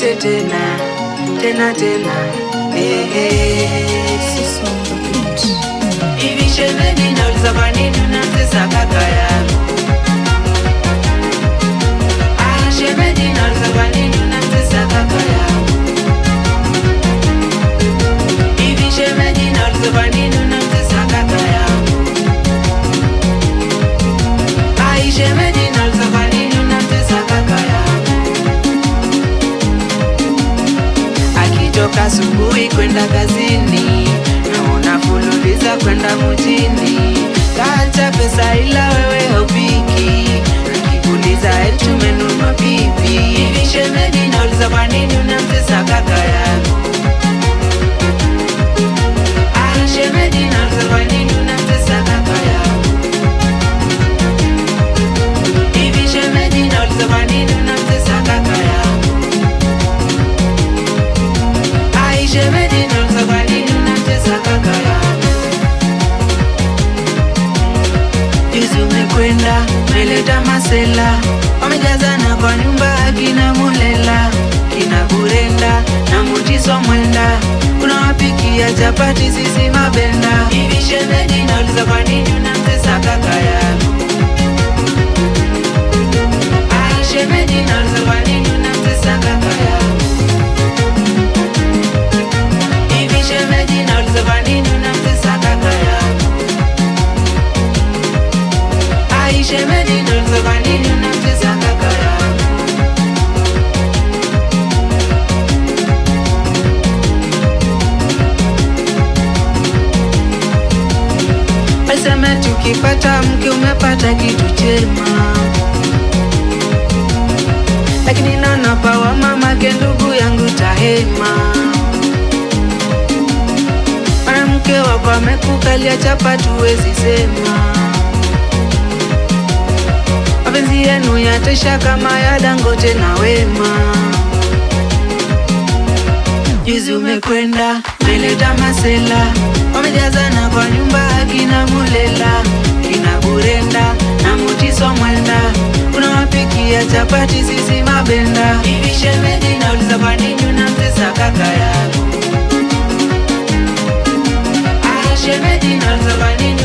tena tena tena eh, eh. Akitoka asubuhi kwenda kazini nunafululiza unafululiza kwenda mjini, kaacha pesa ila wewe haupiki. Masela, wamejazana kwa nyumba kina Mulela, kina Burenda na Mutiso Mwenda, kuna unawapikia chapati sisi mabenda. Hivi nauliza kwa nini unamtesa Asema tukipata mke umepata kitu chema, lakini naona pawa mamake ndugu yangu tahema. Mwanamke wako amekukalia chapa tuwezi sema, mapenzi yenu yatesha kama ya Dangote na Wema. Juzi umekwenda meleta masela, wamejazana kwa nyumba akina Mulela, Burenda na Mutiso Mwenda, unawapikia chapati sisi mabenda. Hivi shemeji nauliza kwa nini unamtesa kaka yangu? Ah, shemeji nauliza kwa nini